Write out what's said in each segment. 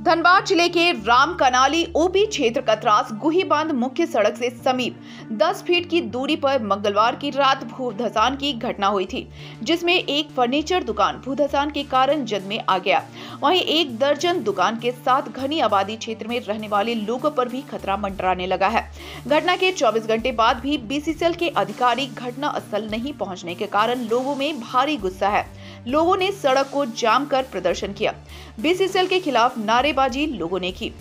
धनबाद ज़िले के राम कनाली ओपी क्षेत्र कतरास गुही बाँध मुख्य सड़क से समीप। 10 फीट की दूरी पर मंगलवार की रात भूधसान की घटना हुई थी, जिसमें एक फर्नीचर दुकान भूधसान के कारण जद में आ गया। वहीं एक दर्जन दुकान के साथ घनी आबादी क्षेत्र में रहने वाले लोगों पर भी खतरा मंडराने लगा है। घटना के 24 घंटे बाद भी बीसीसीएल के अधिकारी घटना स्थल नहीं पहुँचने के कारण लोगों में भारी गुस्सा है। लोगों ने सड़क को जाम कर प्रदर्शन किया। बीसीसीएल के खिलाफ नारेबाजी लोगों ने की।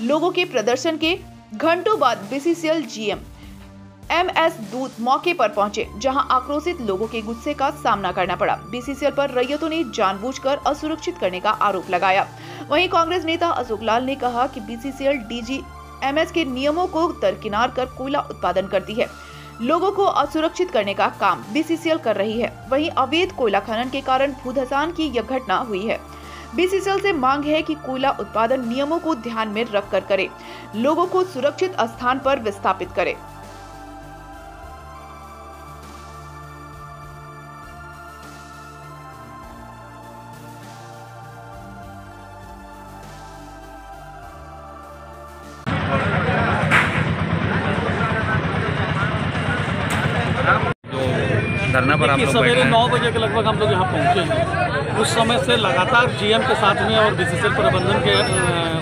लोगों के प्रदर्शन के घंटों बाद बीसीसीएल जीएम एम एस दूत मौके पर पहुँचे, जहाँ आक्रोशित लोगों के गुस्से का सामना करना पड़ा। बीसीसीएल पर रैयतों ने जानबूझकर असुरक्षित करने का आरोप लगाया। वहीं कांग्रेस नेता अशोक लाल ने कहा कि बीसीसीएल डीजी एमएस के नियमों को दरकिनार कर कोयला उत्पादन करती है। लोगों को असुरक्षित करने का काम बीसीसीएल कर रही है। वहीं अवैध कोयला खनन के कारण भूधसान की यह घटना हुई है। बीसीसीएल से मांग है कि कोयला उत्पादन नियमों को ध्यान में रखकर करे। लोगों को सुरक्षित स्थान पर विस्थापित करे। धरना पर आप लोग सवेरे नौ बजे के लगभग हम लोग यहाँ पहुँचे हैं। उस समय से लगातार जीएम के साथ में और बीसीसीएल प्रबंधन के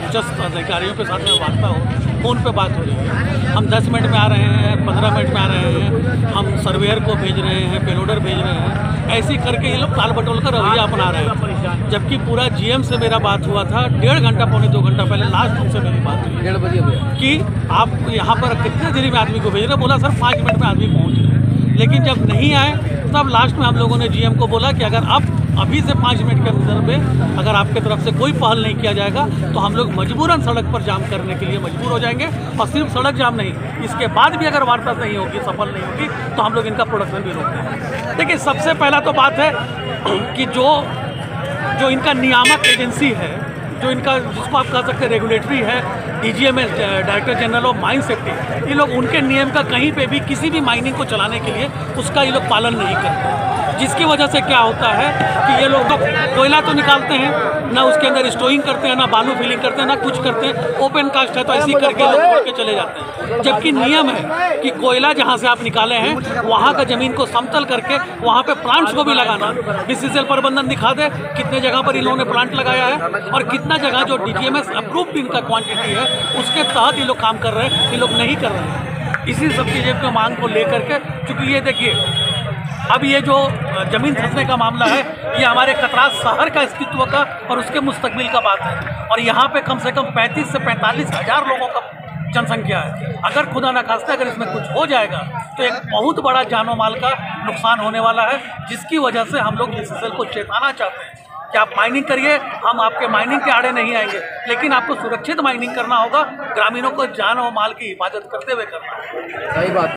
उच्च अधिकारियों के साथ में वार्ता हो फ़ोन पे बात हो रही है। हम 10 मिनट में आ रहे हैं 15 मिनट में आ रहे हैं हम सर्वेयर को भेज रहे हैं पेलोडर भेज रहे हैं ऐसे करके ये लोग टाल बटोल कर रवैया अपना रहे हैं। जबकि पूरा जीएम से मेरा बात हुआ था डेढ़ घंटा पौने दो घंटा पहले लास्ट उनसे मेरी बात हुई। डेढ़ बजे कि आप यहाँ पर कितने देरी में आदमी को भेज रहे बोला सर पाँच मिनट में आदमी पहुँच रहे हैं। लेकिन जब नहीं आए, तब लास्ट में हम लोगों ने जीएम को बोला कि अगर आप अभी से पाँच मिनट के अंदर में अगर आपके तरफ़ से कोई पहल नहीं किया जाएगा तो हम लोग मजबूरन सड़क पर जाम करने के लिए मजबूर हो जाएँगे। और सिर्फ़ सड़क जाम नहीं, इसके बाद भी अगर वार्ता नहीं होगी, सफल नहीं होगी तो हम लोग इनका प्रोडक्शन भी रोक देंगे देखिए, सबसे पहला तो बात है कि जो जो इनका नियामक एजेंसी है जो इनका, जिसको आप कह सकते हैं रेगुलेटरी है DGMS director general of mine safety ये लोग उनके नियम का कहीं पे भी किसी भी माइनिंग को चलाने के लिए उसका ये लोग पालन नहीं करते। जिसकी वजह से क्या होता है कि ये लोग तो कोयला तो निकालते हैं, ना उसके अंदर स्टोइंग करते हैं, ना बालू फिलिंग करते हैं, ना कुछ करते हैं ओपन कास्ट है तो ऐसे करके लोग छोड़ के चले जाते हैं। जबकि नियम है कि कोयला जहाँ से आप निकाले हैं, वहाँ का ज़मीन को समतल करके वहाँ पे प्लांट्स को भी लगाना। बीसीसीएल प्रबंधन दिखा दे कितने जगह पर इन लोगों ने प्लांट लगाया है और कितना जगह जो डीजीएमएस अप्रूव्ड इनका क्वान्टिटी है, उसके तहत ये लोग काम कर रहे हैं, ये लोग नहीं कर रहे हैं। इसी सब चीज़ों की मांग को लेकर के, चूँकि ये देखिए अब ये जो ज़मीन धंसने का मामला है, ये हमारे कतरास शहर का अस्तित्व का और उसके मुस्तकबिल का बात है। और यहाँ पे कम से कम 35 से पैंतालीस हज़ार लोगों का जनसंख्या है। अगर खुदा न खास्ता अगर इसमें कुछ हो जाएगा तो एक बहुत बड़ा जानो माल का नुकसान होने वाला है, जिसकी वजह से हम लोग बीसीसीएल को चेताना चाहते हैं। कि आप माइनिंग करिए, हम आपके माइनिंग के आड़े नहीं आएँगे, लेकिन आपको सुरक्षित माइनिंग करना होगा, ग्रामीणों को जान और माल की हिफाजत करते हुए करना सही बात।